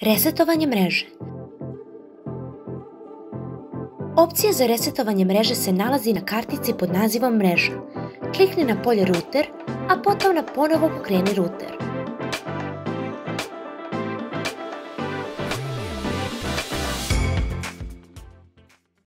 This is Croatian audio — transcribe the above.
Resetovanje mreže Opcija za resetovanje mreže se nalazi na kartici pod nazivom mreža. Klikni na polje router, a potom na ponovo pokreni router.